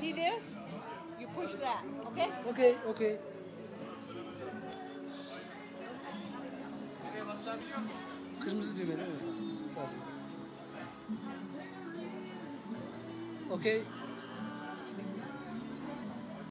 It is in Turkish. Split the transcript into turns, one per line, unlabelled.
see this? You push that, okay?
Okay, okay. Kırmızı düğme değil mi? Tabii. Okay.